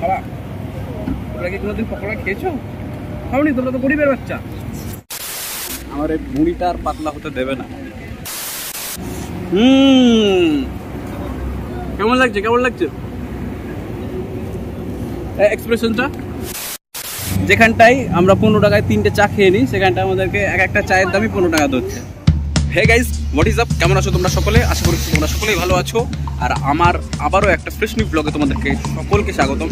খারাপ তোমরা কি কোনোদিন পকোড়া খেয়েছো? খাওনি তোমরা তো গরিবের বাচ্চা। আমার এই বুড়িটা আর পাতলা হতে দেবে না। হুম। কেমন লাগছে কেমন লাগছে? এক্সপ্রেশনটা যেখানটাই আমরা পনেরো টাকায় তিনটে চা খেয়ে নিই সেখানটায় আমাদেরকে এক একটা চায়ের দামই পনেরো টাকা ধরছে। Hey guys what is up কেমন আছো তোমরা সকলে? আশা করি তোমরা সকলেই ভালো আছো। আর আমার আবারও একটা ফ্রেশ নিউ ব্লগে তোমাদেরকে সকলকে স্বাগতম।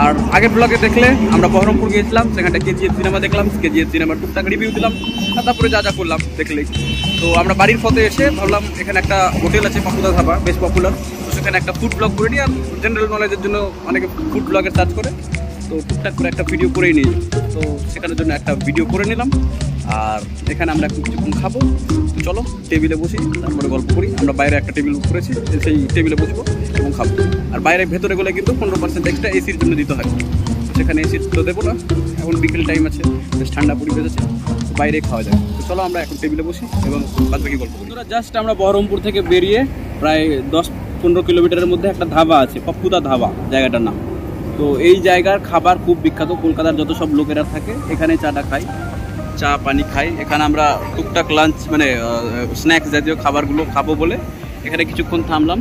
আর আগের ব্লগে দেখলে আমরা বহরমপুর গিয়েছিলাম, সেখানটা কেজিএফ সিনেমা দেখলাম কেজিএফ সিনেমার টুকটাক রিভিউ দিলাম, আর তারপরে যা যা করলাম, দেখলেই। তো আমরা বাড়ির পথে এসে ভাবলাম, এখানে একটা হোটেল আছে পাপুদা ধাবা, বেশ পপুলার তো সেখানে একটা ফুড ব্লগ করে নিই, আর জেনারেল নলেজের জন্য অনেকে ফুড ব্লগের সার্চ করে। তো টুকটাক করে একটা ভিডিও করেই নিই। তো সেখানের জন্য একটা ভিডিও করে নিলাম। আর এখানে আমরা একটু কিছুক্ষণ খাব। তো চলো টেবিলে বসি, তারপরে গল্প করি। আমরা বাইরে একটা টেবিল বুক করেছি, সেই টেবিলে বসবো এবং খাব। আর বাইরে ভেতরে গেলে কিন্তু পনেরো পার্সেন্ট এক্সট্রা এসির জন্য দিতে হয়। সেখানে এসি তো দেবো না, এখন বিকেল টাইম আছে, বেশ ঠান্ডা পরিবেশ আছে বাইরে খাওয়া যায় তো চলো আমরা এখন টেবিলে বসি এবং বাদ বাকি গল্প করি। জাস্ট আমরা বহরমপুর থেকে বেরিয়ে প্রায় দশ পনেরো কিলোমিটারের মধ্যে একটা ধাবা আছে, পপ্পুদা ধাবা, জায়গাটার নাম। তো এই জায়গার খাবার খুব বিখ্যাত, কলকাতার যত সব লোকেরা থাকে, এখানে চাটা খাই চা, পানি খাই। এখানে আমরা টুকটাক লাঞ্চ মানে স্ন্যাক্স জাতীয় খাবারগুলো খাব বলে এখানে কিছুক্ষণ থামলাম।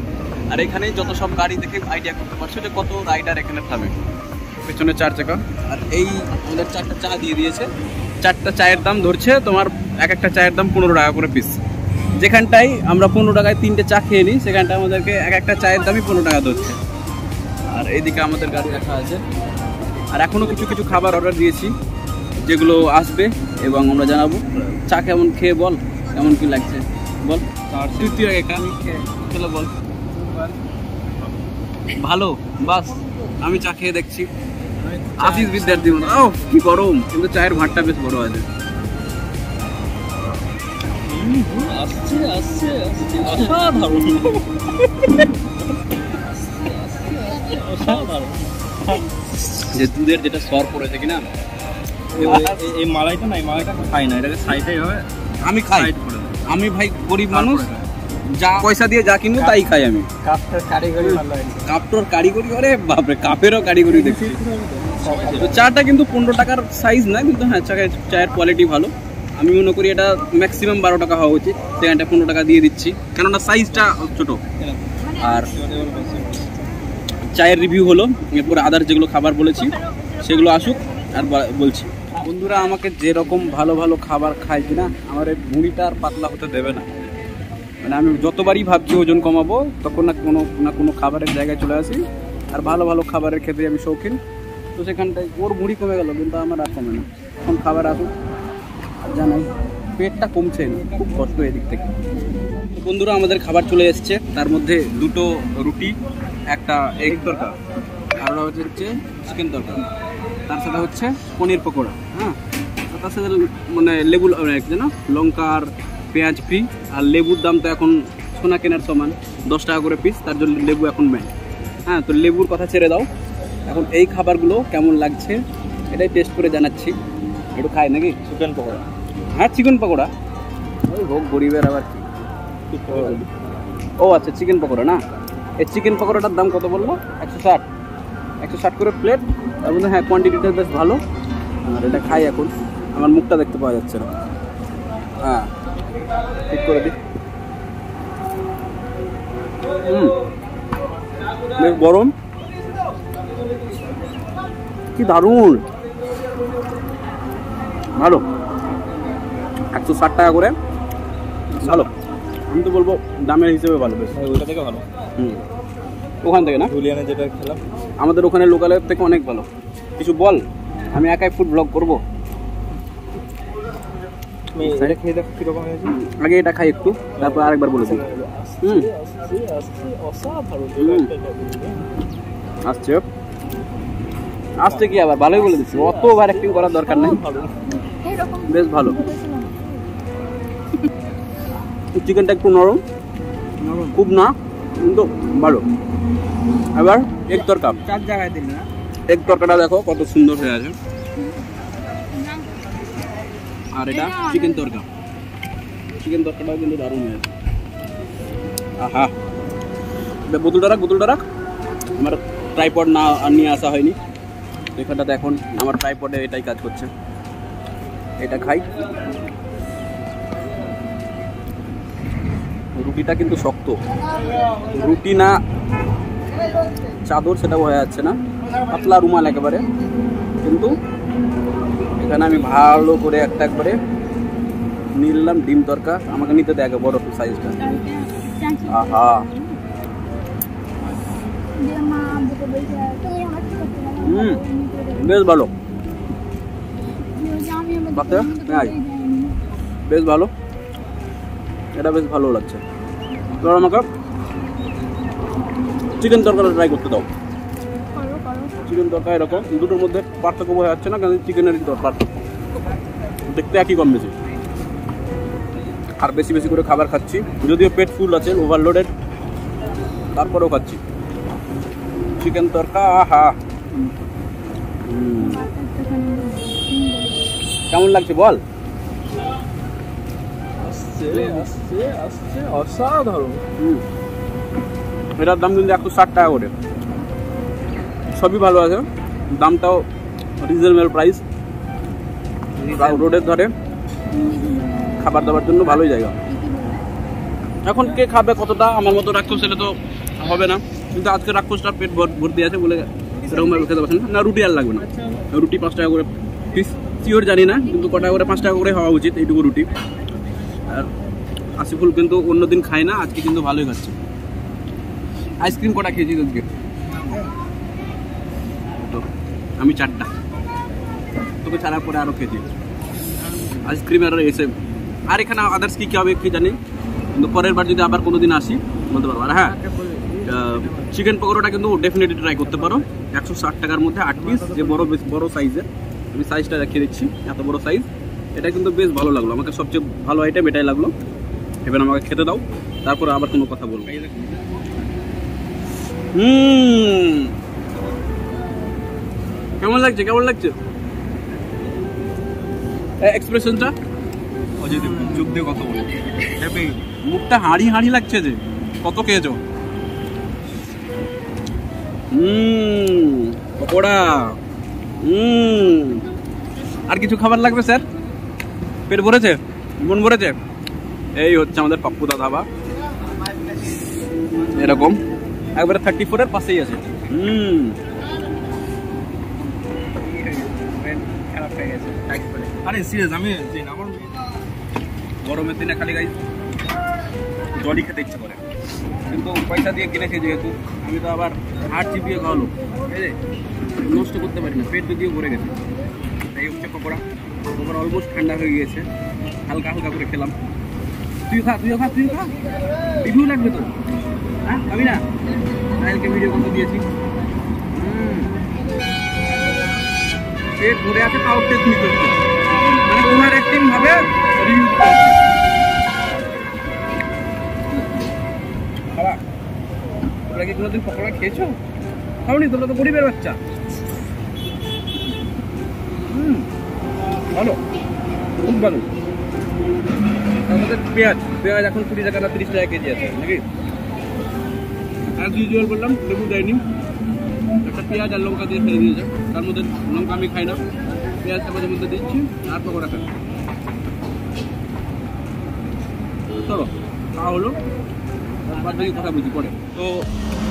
আর এখানে যত সব গাড়ি দেখে আইডিয়া করতে পারছ যে কত রাইডার এখানে থামে। পেছনে চার চাকা। আর এই আমাদের চারটা চা দিয়ে দিয়েছে। চারটা চায়ের দাম ধরছে তোমার এক একটা চায়ের দাম পনেরো টাকা করে পিস যেখানটাই আমরা পনেরো টাকায় তিনটে চা খেয়ে নিই, সেখানটায় আমাদেরকে এক একটা চায়ের দামই পনেরো টাকা ধরছে। আর এইদিকে আমাদের গাড়ি রাখা আছে। আর এখনও কিছু কিছু খাবার অর্ডার দিয়েছি। যেগুলো আসবে এবং আমরা জানাব। চা কেমন খেয়ে বল কেমন কি লাগছে? বল। তুই তুই আগে খা চলো বল ভালো বাস আমি চা খেয়ে দেখছি। আশিস বিদ্যার্থী মতো ও কি গরম কিন্তু চায়ের ভাতটা বেশ বড় আছে। আসছে আসছে আসছে অসাধারণ। অসাধারণ। যে দুধের যেটা সর পড়েছে কিনা এই মালাইটা না এই মালাইটা খাই না এটাকে সাইডে হবে আমি খাই। আমি ভাই গরিব মানুষ যা পয়সা দিয়ে যা কিনবো তাই খাই আমি। কাপটার কারিগরি ভালো কাপটোর কারিগরি আরে বাপরে কাপেরও কারিগরি দেখছি। তো চাটা কিন্তু পনেরো টাকার সাইজ না কিন্তু হ্যাঁ চায়ের চায়ের কোয়ালিটি ভালো। আমি মনে করি এটা ম্যাক্সিমাম বারো টাকা হওয়া উচিত। সেখানটা পনেরো টাকা দিয়ে দিচ্ছি। কেননা সাইজটা ছোট। আর চায়ের রিভিউ হলো। এরপরে আদার যেগুলো খাবার বলেছি সেগুলো আসুক আর বলছি। বন্ধুরা আমাকে যেরকম ভালো ভালো খাবার খায় কিনা, আমার এই ভুঁড়িটা আর পাতলা হতে দেবে না। মানে আমি যতবারই ভাবছি ওজন কমাবো, তখন না কোনো না কোনো খাবারের জায়গায় চলে আসি। আর ভালো ভালো খাবারের খেতে আমি শৌখিন। তো সেখানটায় ওর মুড়ি কমে গেল, কিন্তু আমার আর কমে না। এখন খাবার আসুক, আর জানাই পেটটা কমছে না, খুব কষ্ট এদিক থেকে। বন্ধুরা, আমাদের খাবার চলে এসছে। তার মধ্যে দুটো রুটি, একটা এগ তরকা আর হচ্ছে হচ্ছে চিকেন তরকা তার সাথে হচ্ছে পনির পকোড়া হ্যাঁ? তার সাথে মানে লেবু যেন লঙ্কা আর পেঁয়াজ ফ্রি আর লেবুর দাম তো এখন সোনা কেনার সমান দশ টাকা করে পিস তার জন্য লেবু এখন ম্যান হ্যাঁ তো লেবুর কথা ছেড়ে দাও। এখন এই খাবারগুলো কেমন লাগছে এটাই টেস্ট করে জানাচ্ছি। একটু খাই নাকি? চিকেন পকোড়া। হ্যাঁ চিকেন পকোড়া। ওই হোক গরিবের আবার কি? ও আচ্ছা চিকেন পকোড়া না? এই চিকেন পকোড়াটার দাম কত বলল? একশো ষাট। একশো ষাট করে প্লেট তার মধ্যে হ্যাঁ কোয়ান্টিটিটা বেশ ভালো। আর এটা খাই এখন। আমার মুখটা দেখতে পাওয়া যাচ্ছে না। হ্যাঁ ঠিক করে দিই। হুম বেশ গরম। কি দারুণ। ভালো। একশো ষাট টাকা করে। ভালো। আমি তো বলব দামের হিসেবে ভালো বেশ। ওইটা থেকে ভালো। হুম। ওখান থেকে না? জুলিয়ানে যেটা খেলাম। আমাদের ওখানে লোকালের থেকে অনেক ভালো। কিছু বল আমি একাই ফুড ব্লগ করব। আগে এটা খাই একটু তারপর আরেকবার বলে দিই। হুম। আসছে আসছে কি আবার? ভালোই বলে দিচ্ছি। অত ওভার অ্যাক্টিং করার দরকার নেই। বেশ ভালো। চিকেনটা একটু নরম। খুব না কিন্তু ভালো। এবার এক তরকা চার জায়গায় দিন না? এক তরকাটা দেখো কত সুন্দর হয়ে আছে। আর এটা চিকেন তরকা। চিকেন তরকাটাও কিন্তু দারুণ হয়ে আছে। আহা। এটা বোতলটা রাখ বোতলটা রাখ। আমার ট্রাইপড না নিয়ে আসা হয়নি। এখানটাতে এখন আমার ট্রাইপডে এটাই কাজ করছে। এটা খাই। রুটিটা কিন্তু শক্ত। রুটি না চাদর সেটা বোঝা যাচ্ছে না, পাতলা রুমাল একেবারে। কিন্তু এখানে আমি ভালো করে একটা একবারে নিলাম ডিম তরকা। আমাকে নিতে দেয় বড় একটু সাইজটা আহা। হুম, বেশ ভালো। বেশ ভালো। এটা বেশ ভালো লাগছে। আমাকে চিকেন তরকারি ট্রাই করতে দাও। চিকেন তরকা এরকম দুটোর মধ্যে পার্থক্য বোঝা যাচ্ছে না কারণ চিকেনেরই তো পার্থক্য। দেখতে একই কম বেশি। আর বেশি বেশি করে খাবার খাচ্ছি। যদিও পেট ফুল আছে ওভারলোডেড তারপরেও খাচ্ছি। চিকেন তরকা আহা। কেমন লাগছে বল? আসছে আসছে আসছে অসাধারণ। হুম। এটার দাম কিন্তু একশো ষাট টাকা করে। সবই ভালো আছে। দামটাও রিজনেবল প্রাইস রোডের ধারে খাবার দাবার জন্য ভালোই জায়গা। এখন কে খাবে কতটা আমার মতো রাক্ষস এলে তো হবে না। কিন্তু আজকে রাক্ষসটার পেট ভর- ভর্তি আছে বলে এরকমভাবে খেতে পারছেন না। রুটি আর লাগবে না। রুটি পাঁচ টাকা করে পিস শিওর জানি না, কিন্তু কটা করে, পাঁচ টাকা করে হওয়া উচিত এইটুকু রুটি। আর আসিফুল কিন্তু অন্যদিন খায় না, আজকে কিন্তু ভালোই খাচ্ছে। আইসক্রিম কটা খেয়েছি আজকে? আমি চারটা। তোকে ছাড়ার পরে আরও খেয়েছি। আইসক্রিম আর এসে আর এখানে আদার্স কী কি হবে কি জানি? কিন্তু পরের বার যদি আবার কোনোদিন আসি, বলতে পারব। আর হ্যাঁ চিকেন পকোড়াটা কিন্তু ডেফিনেটলি ট্রাই করতে পারো। একশো ষাট টাকার মধ্যে আট পিস যে বড় বেশ বড় সাইজের আমি সাইজটা দেখিয়ে দিচ্ছি, এত বড় সাইজ এটা কিন্তু বেশ ভালো লাগল। আমাকে সবচেয়ে ভালো আইটেম এটাই লাগল। এবার আমাকে খেতে দাও। তারপরে আবার কোনো কথা বলব। হুম। কেমন লাগছে? কেমন লাগছে? এক্সপ্রেশনটা অজয় দেব চোখ দিয়ে কথা বলে। মুখটা হাঁড়ি হাঁড়ি লাগছে যে। কত খেয়েছো? হুম পকোড়া। হুম। আর কিছু খাবার লাগবে স্যার? পেট ভরেছে? মন ভরেছে? এই হচ্ছে আমাদের পাপ্পুদা ধাবা এরকম। একবারে থার্টি ফোরের পাশেই আছে। হুম। আরে সিরিয়াস আমি যে আমার গরমের দিনে খালি গাই জলই খেতে ইচ্ছে করে। কিন্তু পয়সা দিয়ে কিনেছি যেহেতু আমি তো আবার হাট চিপিয়ে খাওয়ালো। যে নষ্ট করতে পারি না পেট যদিও ভরে গেছে। এই হচ্ছে পকোড়া। পকোড়া অলমোস্ট ঠান্ডা হয়ে গিয়েছে। হালকা হালকা করে খেলাম। তুই খা তুইও খা তুই খা। রিভিউ লাগবে তো হ্যাঁ আমি না? কালকে ভিডিও করতে দিয়েছি। পেট ভরে আছে তাও টেস্ট নিতে মানে ওভার অ্যাক্টিং ভাবে রিভিউ কি কোনোদিন পকোড়া খেয়েছো? খাওনি, তোমরা তো গরিবের বাচ্চা। হুম, ভালো, খুব ভালো। পেঁয়াজ পেঁয়াজ এখন কুড়ি টাকা না তিরিশ টাকা কেজি আছে, নাকি? অ্যাজ ইউজুয়াল বললাম, লেবু দেয়নি। একটা পেঁয়াজ আর লঙ্কা দিয়ে ফেলে দিয়েছে। তার মধ্যে লঙ্কা আমি খাই না। পেঁয়াজটা মাঝে মধ্যে দিচ্ছি আর পকোড়া খাই চলো, খাওয়া হলো। বাদ তো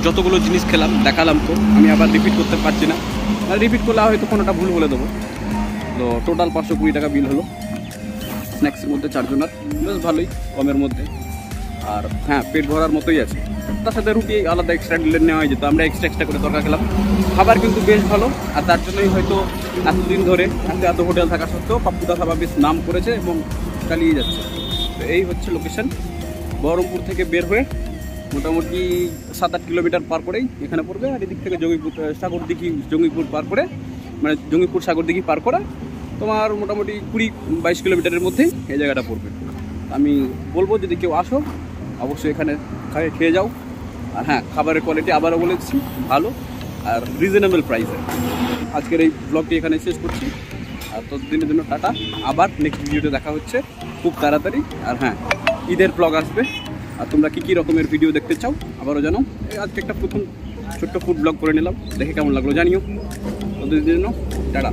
যতগুলো জিনিস খেলাম, দেখালাম তো, আমি আবার রিপিট করতে পারছি না। আর রিপিট করলে হয়তো কোনোটা ভুল বলে দেবো। তো টোটাল পাঁচশো কুড়ি টাকা বিল হলো। স্ন্যাক্সের মধ্যে চারজনার। বেশ ভালোই কমের মধ্যে। আর হ্যাঁ পেট ভরার মতোই আছে। তার সাথে রুটি আলাদা এক্সট্রা নেওয়া হয়ে যেত। আমরা এক্সট্রা এক্সট্রা করে তরকা খেলাম। খাবার কিন্তু বেশ ভালো, আর তার জন্যই হয়তো এতদিন ধরে এত এত হোটেল থাকা সত্ত্বেও পাপ্পুদা ধাবা বেশ নাম করেছে এবং চালিয়ে যাচ্ছে। তো এই হচ্ছে লোকেশন বহরমপুর থেকে বের হয়ে মোটামুটি সাত আট কিলোমিটার পার করেই এখানে পড়বে, আর এদিক থেকে জঙ্গিপুর সাগর দিঘি, জঙ্গিপুর পার করে মানে জঙ্গিপুর সাগর দিঘি পার করে, তোমার মোটামুটি কুড়ি বাইশ কিলোমিটারের মধ্যেই এই জায়গাটা পড়বে। আমি বলব যদি কেউ আসো, অবশ্যই এখানে খাই খেয়ে যাও। আর হ্যাঁ খাবারের কোয়ালিটি আবারও বলেছি ভালো আর রিজনেবল প্রাইসে আজকের এই ব্লগটি এখানে শেষ করছি। আর ততদিনের জন্য টাটা। আবার নেক্সট ভিডিওতে দেখা হচ্ছে। খুব তাড়াতাড়ি। আর হ্যাঁ ঈদের ব্লগ আসবে। আর তোমরা কী কী রকমের ভিডিও দেখতে চাও, আবারও জানো আজকে একটা প্রথম ছোট্ট ফুড ব্লগ করে নিলাম। দেখে কেমন লাগল জানিও। ওদের জন্য টাটা।